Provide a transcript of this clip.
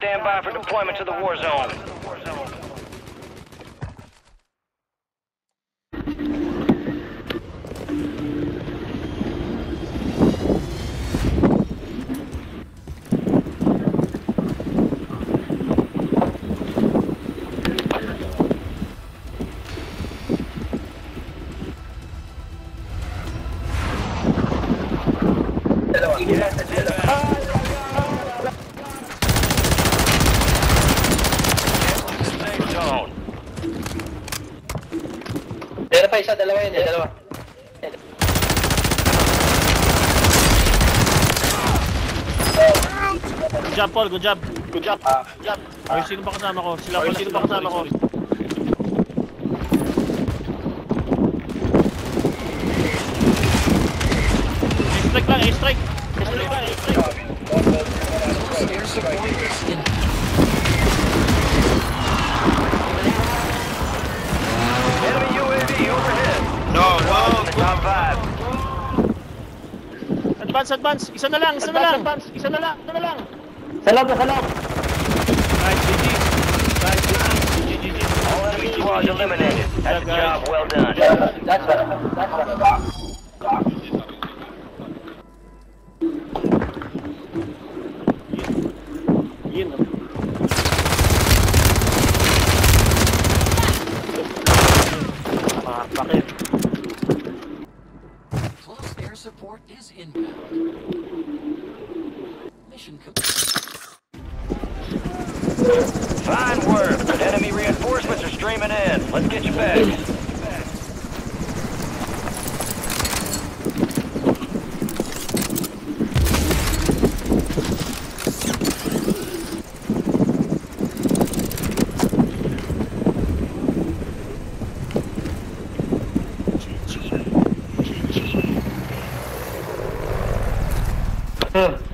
Stand by for deployment to the war zone. Safe Meron pa isa, dalawa yun eh, dalawa. Good job, Paul. Good job. Good job. Ah, good job. Ay, sino pa kasama ko? Sila Paul, sino pa kasama ko? Advance, advance. Isa na lang, isa na lang. Advance, isa na lang, isa na lang. Salam na salam. Right, GG. Right, GG. GG. All enemy squads eliminated. That's a job well done. That's what, that's what. Yun. Support is inbound. Mission complete. Fine work. Enemy reinforcements are streaming in. Let's get you back. Hmm.